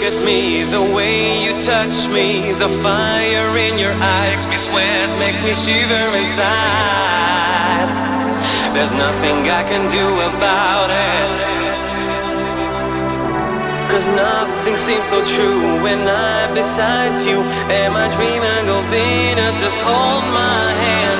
Look at me, the way you touch me, the fire in your eyes makes me sweat, makes me shiver inside. There's nothing I can do about it. Cause nothing seems so true when I'm beside you. Am I dreaming of Venus? Just hold my hand,